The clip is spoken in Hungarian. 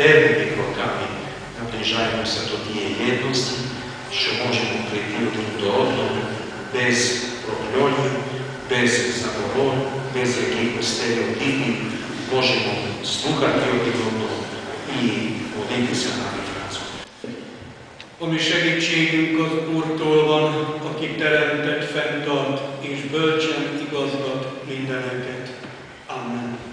permite programi, približajo se do tije jednosti, še možemo priti od do без bez без bez zagovora, bez nekih stereotipov, možemo sluhati odjedno i voditi se na migráció. A mi segítségünk az Úrtól van, aki teremtett, fenntart és bölcsen igazgat mindeneket. Amen.